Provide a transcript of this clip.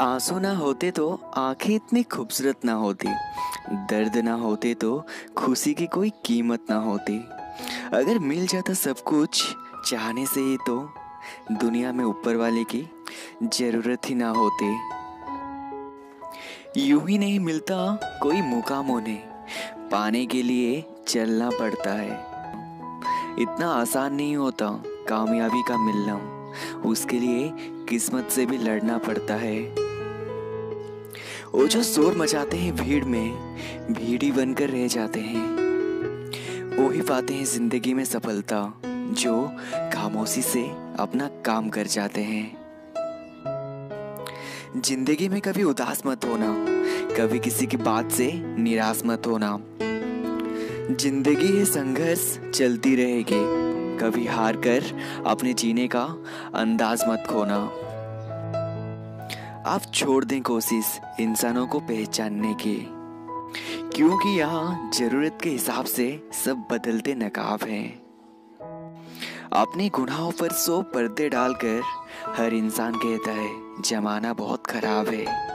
आँसू ना होते तो आँखें इतनी खूबसूरत ना होती। दर्द ना होते तो खुशी की कोई कीमत ना होती। अगर मिल जाता सब कुछ चाहने से ही तो दुनिया में ऊपर वाले की ज़रूरत ही ना होती। यूँ ही नहीं मिलता कोई मुकाम उन्हें। पाने के लिए चलना पड़ता है। इतना आसान नहीं होता कामयाबी का मिलना। उसके लिए किस्मत से भी लड़ना पड़ता है। वो जो शोर मचाते हैं भीड़ में, भीड़ बनकर रह जाते हैं। वो ही पाते हैं ज़िंदगी में सफलता, जो खामोशी से अपना काम कर जाते हैं। ज़िंदगी में कभी उदास मत होना, कभी किसी की बात से निराश मत होना। ज़िंदगी है संघर्ष चलती रहेगी, कभी हार कर अपने जीने का अंदाज मत खोना। आप छोड़ दें कोशिश इंसानों को पहचानने की। क्योंकि यहाँ ज़रूरत के हिसाब से सब बदलते नकाब हैं। अपने गुनाहों पर सो पर्दे डालकर हर इंसान कहता है, जमाना बहुत खराब है।